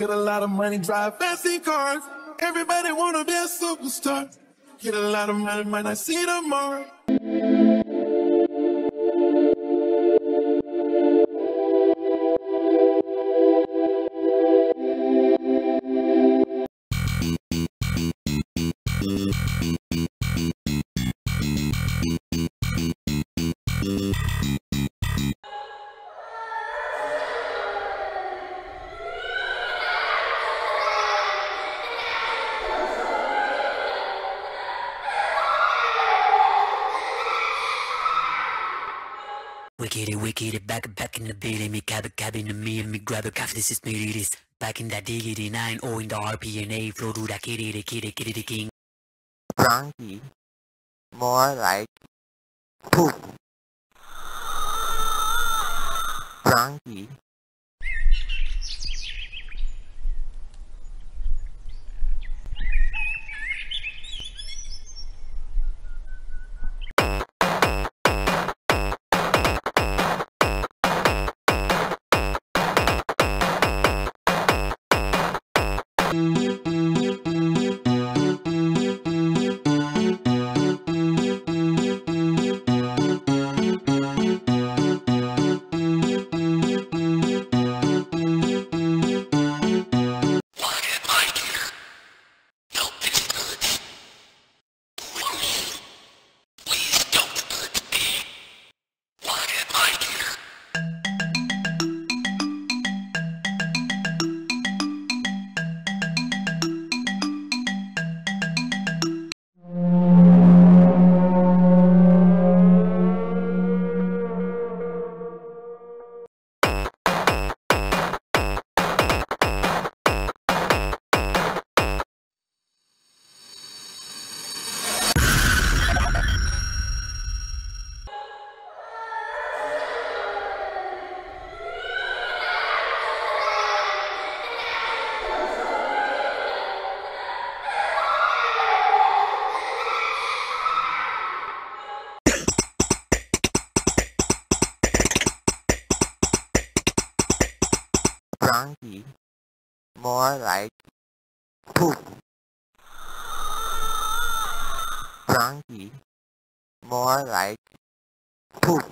Get a lot of money, drive fancy cars. Everybody wanna be a superstar. Get a lot of money, might not see tomorrow. Wickedy, wickedy, back, back in the beat, me cab, cab in the me, and me grab a calf, this is me, it is. Back in that diggity nine, oh in the RPNA, flow to that kitty, the kitty, kitty, the king. Drunky. More like poop. Drunky. Drunky. More like poop. Drunky. More like poop.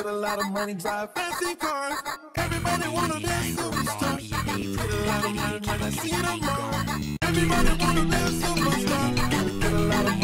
Get a lot of money, drive fancy cars. Everybody wanna dance superstar. Get a lot of money when I see it on Everybody wanna dance superstar. Get a lot of